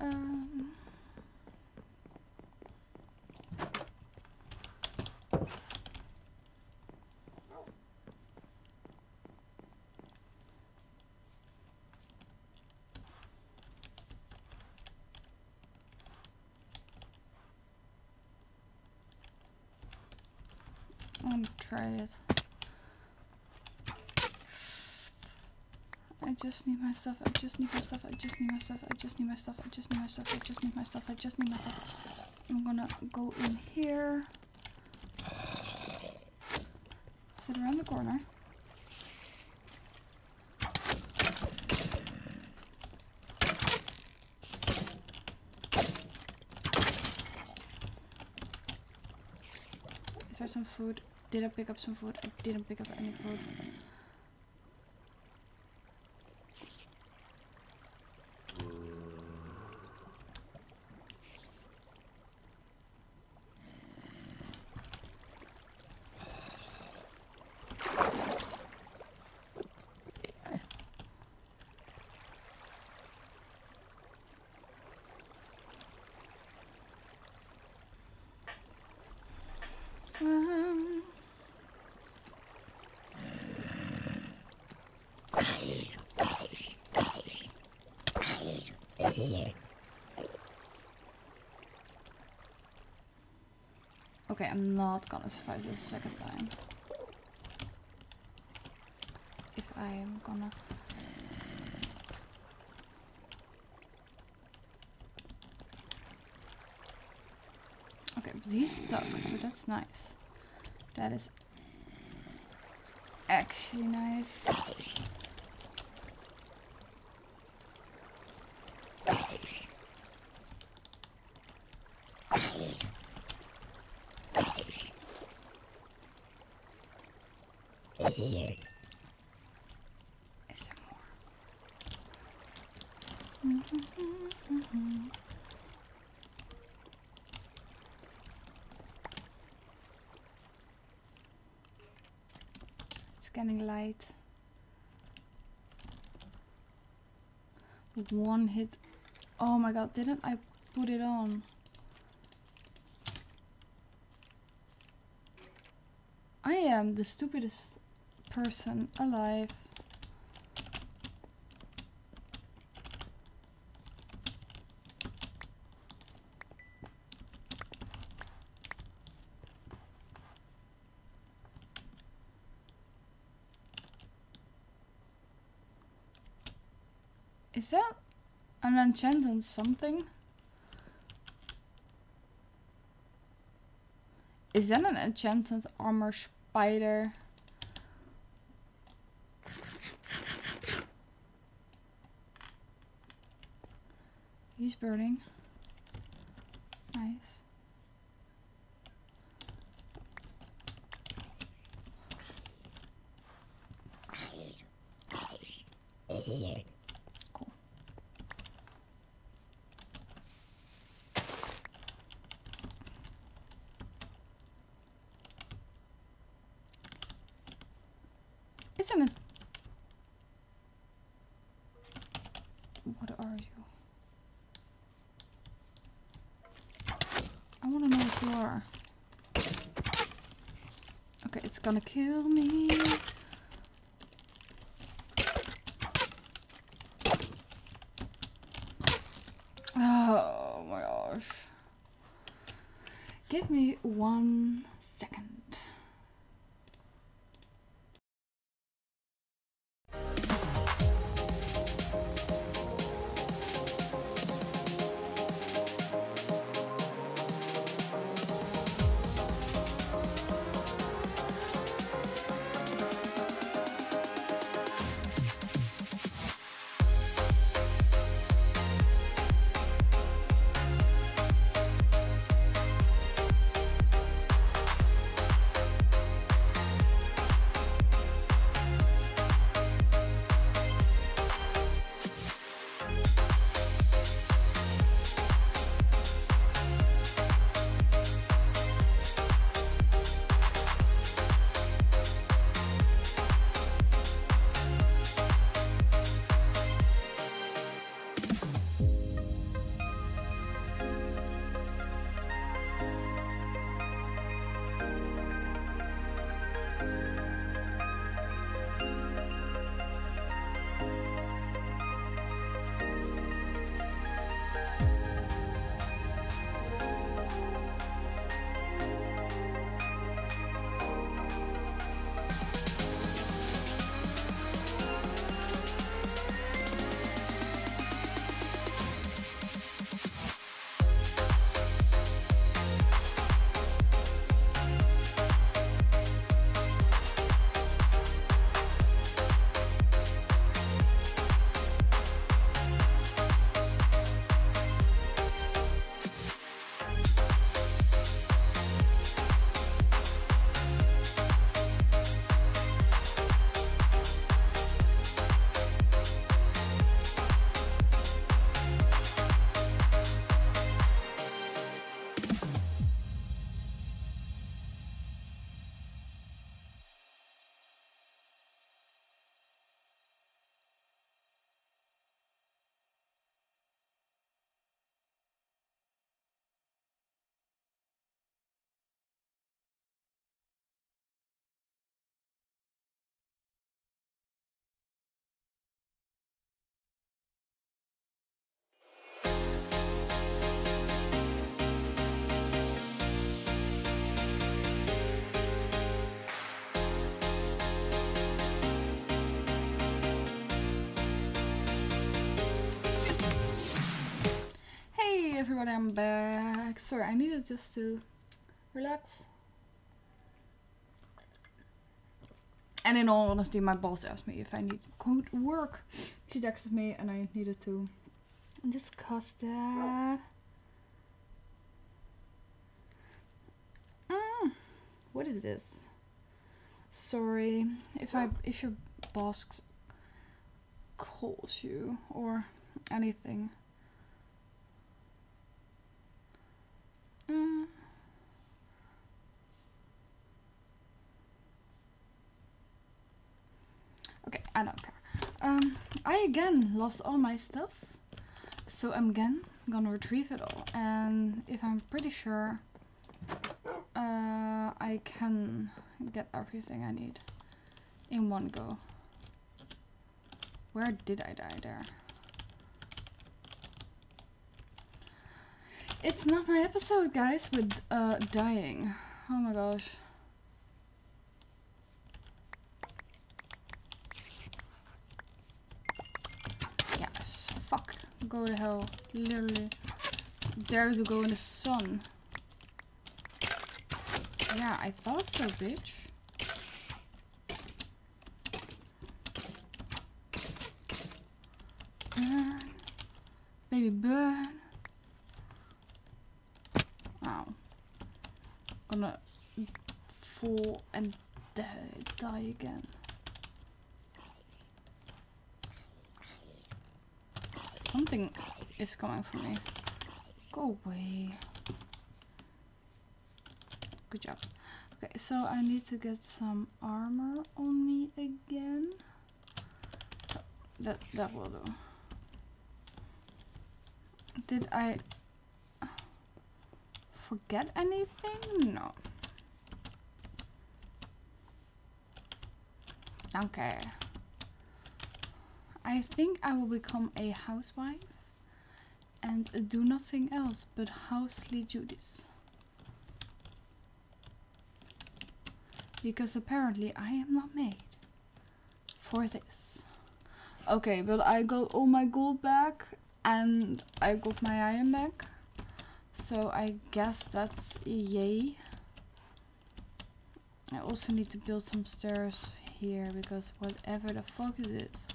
[SPEAKER 1] Um. It. I just need my stuff, I just need my stuff, I just need my stuff, I just need my stuff, I just need my stuff, I just need my stuff, I just need my stuff. I'm gonna go in here. Sit around the corner. Is there some food? Did I pick up some food? I didn't pick up any food. I'm not gonna survive this second time. If I am gonna. Okay, but he's stuck, so that's nice. That is actually nice. It's getting light. One hit. Oh my god, didn't I put it on? I am the stupidest person alive. Is that an enchanted something? Is that an enchanted armor spider? He's burning. Nice. Cool. Isn't it? What are you? I want to know what you are. Okay, it's gonna kill me. Oh my gosh. Give me one I'm back. Sorry, I needed just to relax. And in all honesty, my boss asked me if I need code work. She texted me and I needed to discuss that. Mm, what is this? Sorry if I if your boss calls you or anything. Mm. Okay, I don't care. Um, I again lost all my stuff. So I'm again gonna retrieve it all. And if I'm pretty sure uh, I can get everything I need in one go. Where did I die there? It's not my episode, guys, with uh, dying. Oh my gosh. Yes, fuck. Go to hell. Literally. Dare to go in the sun. Yeah, I thought so, bitch. Burn. Baby, burn. Ow. Gonna fall and die, die again. Something is coming for me. Go away. Good job. Okay, so I need to get some armor on me again. So that that will do. Did I forget anything? No. Okay. I think I will become a housewife and do nothing else but housely duties. Because apparently I am not made for this. Okay, but I got all my gold back and I got my iron back. So I guess that's yay. I also need to build some stairs here because whatever the fuck is this?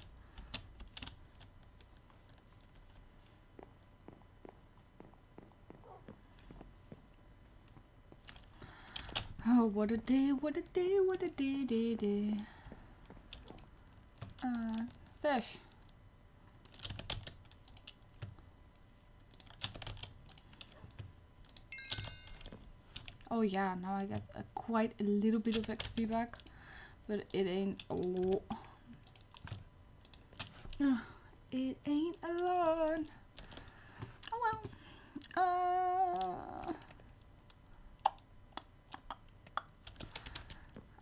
[SPEAKER 1] Oh, what a day, what a day, what a day, day, day. Uh, fish. Oh yeah, now I uh, quite a little bit of XP back, but it ain't a lot. Uh, it ain't a lot. Oh well. Uh,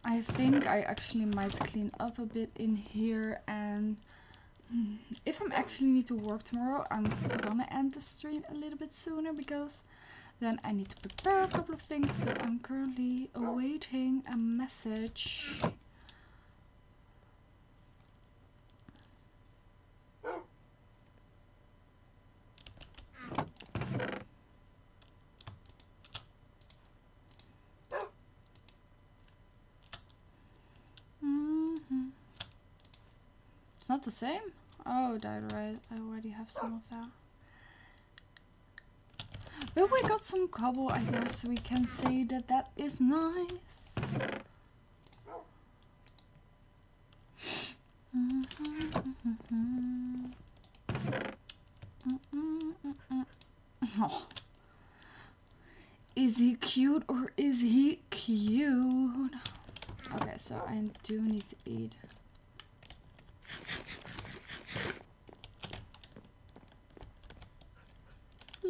[SPEAKER 1] I think I actually might clean up a bit in here and if I'm actually need to work tomorrow, I'm gonna end the stream a little bit sooner because then I need to prepare a couple of things, but I'm currently awaiting a message. Mhm. It's not the same? Oh. I already have some of that. But we got some cobble, I guess we can say that that is nice. Oh. Is he cute or is he cute? Okay, so I do need to eat.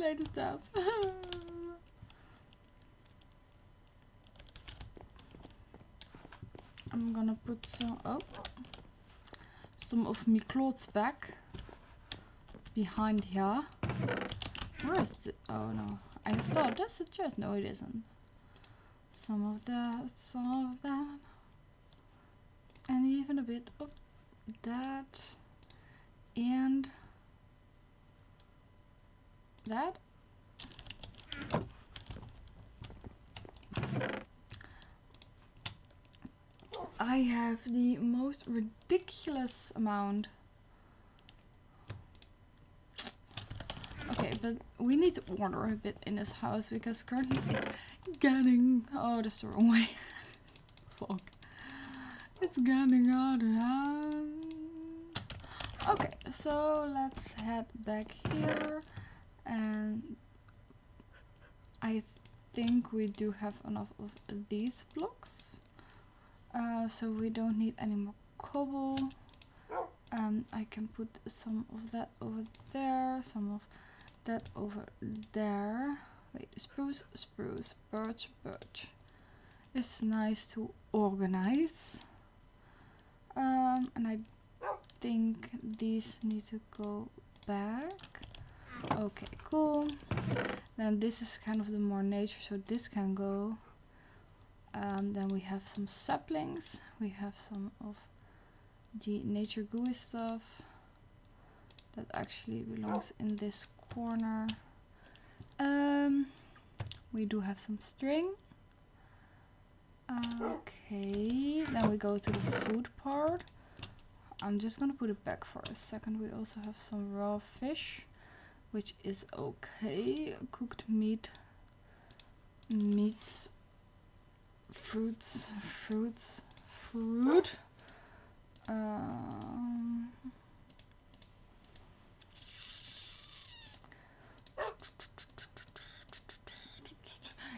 [SPEAKER 1] Lady stuff. I'm gonna put some oh some of my clothes back behind here. Where is it? Oh no. I thought that's a chest. No, it isn't. Some of that, some of that. And even a bit of that. And that. I have the most ridiculous amount. Okay, but we need to order a bit in this house because currently it's getting... Oh, that's the wrong way. Fuck. It's getting out of hand. Okay, so let's head back here. And I think we do have enough of these blocks. Uh, so we don't need any more cobble. Um, I can put some of that over there, some of that over there. Wait, spruce, spruce, birch, birch. It's nice to organize. Um, and I think these need to go back. Okay, cool. Then this is kind of the more nature, so this can go. Um, then we have some saplings. We have some of the nature gooey stuff that actually belongs in this corner. Um, we do have some string. Okay, then we go to the food part. I'm just gonna put it back for a second. We also have some raw fish, which is okay. Cooked meat, meats, fruits, fruits, fruit. Um,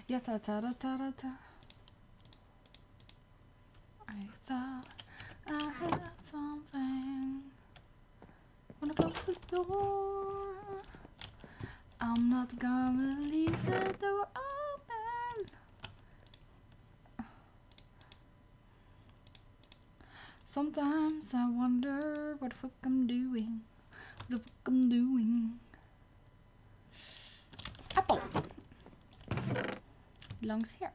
[SPEAKER 1] yeah, ta ta ta ta ta. I thought I had something. Wanna close the door? I'm not gonna leave the door open. Sometimes I wonder what the fuck I'm doing. What the fuck I'm doing. Apple belongs here.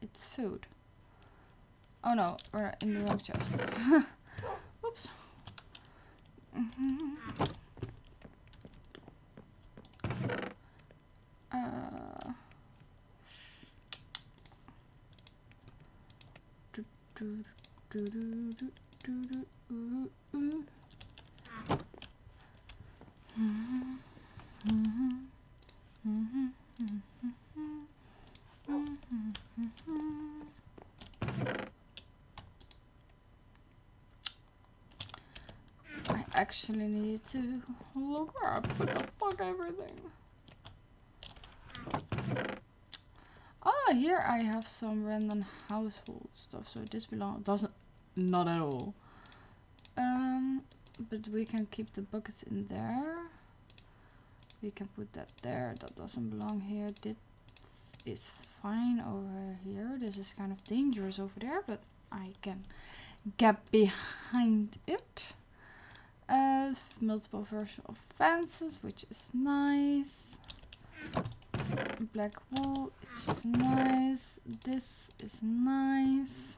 [SPEAKER 1] It's food. Oh no, we're in the wrong chest. Oops. Mhm. I actually need to look up what the fuck everything. Ah, here I have some random household stuff, so this belongs doesn't not at all. Um, but we can keep the buckets in there. We can put that there. That doesn't belong here. This is fine over here. This is kind of dangerous over there, but I can get behind it. Uh, multiple version of fences, which is nice. Black wool, it's nice. This is nice.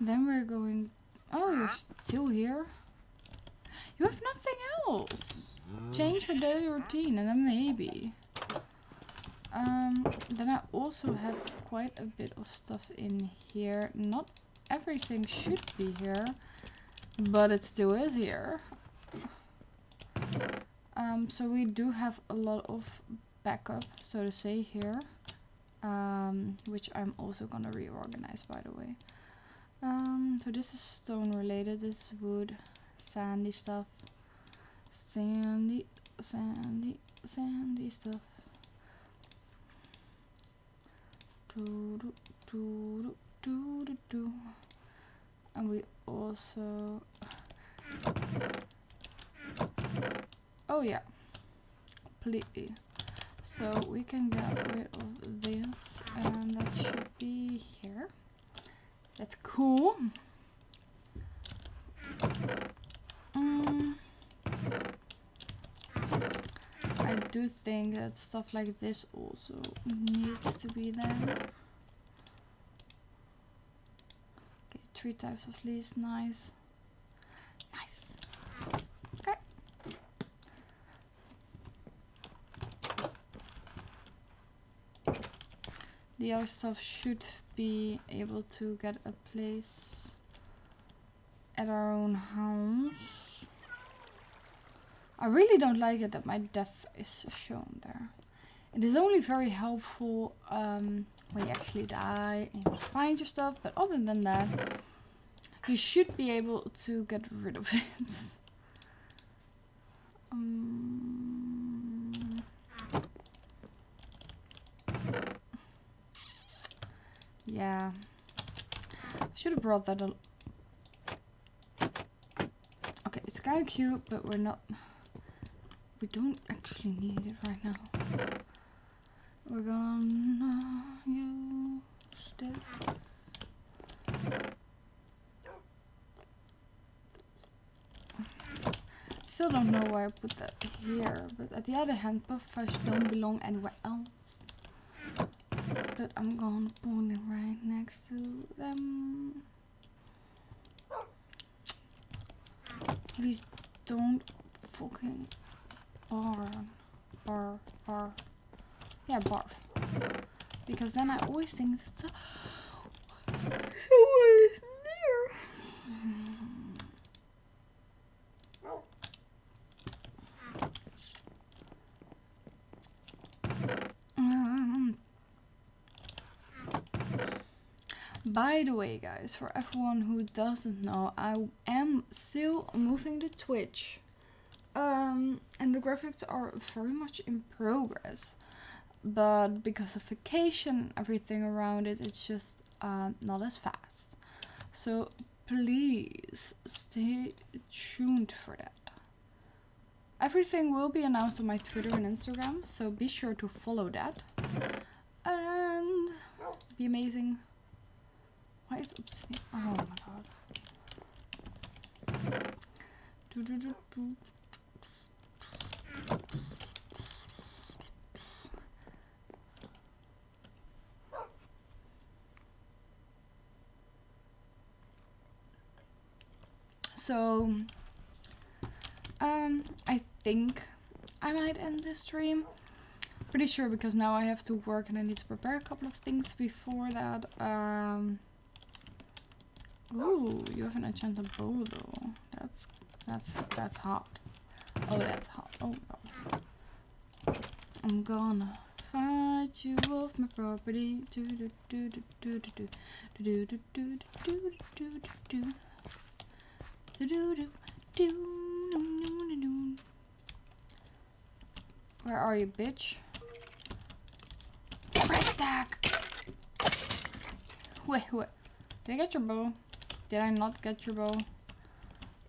[SPEAKER 1] Then we're going. You're still here. You have nothing else. Change your daily routine, and then maybe. Um, then I also have quite a bit of stuff in here. Not everything should be here, but it still is here. Um, so we do have a lot of backup, so to say, here. Um, which I'm also gonna reorganize, by the way. Um, so this is stone related, this wood, sandy stuff, sandy, sandy, sandy stuff. Do do do do do do. And we also. Oh yeah, completely. So we can get rid of this, and that should be here. That's cool. Mm. I do think that stuff like this also needs to be there. Okay, three types of leaves, nice. Nice. Okay. The other stuff should be able to get a place at our own house. I really don't like it that my death is shown there. It is only very helpful um, when you actually die and you find your stuff, but other than that, you should be able to get rid of it. um, yeah. I Should have brought that. Okay, it's kind of cute, but we're not. We don't actually need it right now. We're gonna use this. Still don't know why I put that here, but at the other hand, pufferfish don't belong anywhere else. But I'm gonna put it right next to them. Please don't fucking bar, bar, bar. Yeah, barf. Because then I always think it's so, always near. Um, By the way, guys, for everyone who doesn't know, I am still moving to Twitch. Um, and the graphics are very much in progress. But because of vacation everything around it, it's just uh, not as fast. So please stay tuned for that. Everything will be announced on my Twitter and Instagram, so be sure to follow that. And be amazing. Why is obsidian? Oh my god. Do, do, do, do. So, um, I think I might end this stream. Pretty sure because now I have to work and I need to prepare a couple of things before that. Um, ooh, you have an enchanted bow though. That's that's that's hot. Oh, that's hot. Oh no. I'm gonna fight you off my property. Do do do do do do do do do do do do do do. Do do do. Where are you, bitch? Spread stack. Wait, wait. Did I get your bow? Did I not get your bow?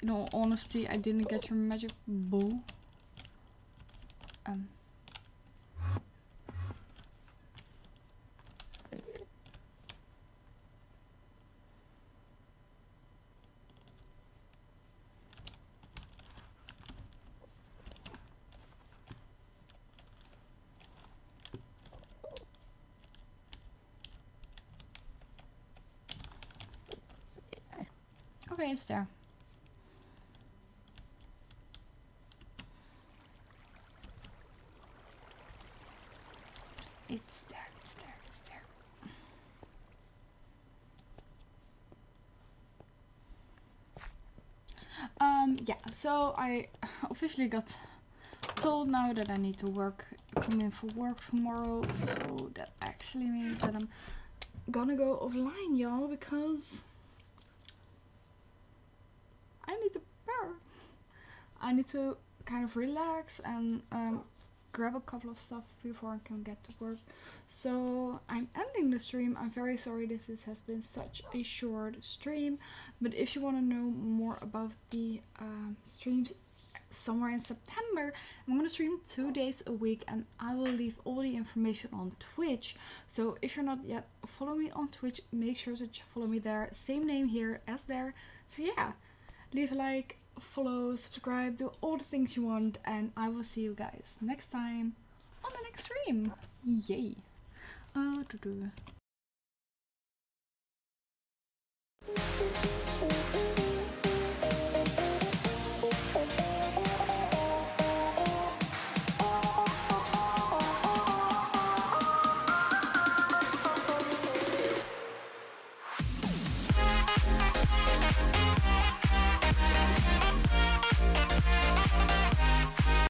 [SPEAKER 1] In all honesty, I didn't get your magic bow. Um. It's there. It's there, it's there, it's there. Um, yeah, so I officially got told now that I need to work, come in for work tomorrow, so that actually means that I'm gonna go offline, y'all, because I need to prepare. I need to kind of relax and um, grab a couple of stuff before I can get to work. So I'm ending the stream. I'm very sorry this has been such a short stream, but if you want to know more about the um, streams somewhere in September, I'm gonna stream two days a week and I will leave all the information on Twitch. So if you're not yet follow me on Twitch, make sure to follow me there. Same name here as there. So yeah, leave a like, follow, subscribe, do all the things you want, and I will see you guys next time on the next stream. Yay! Uh, doo-doo.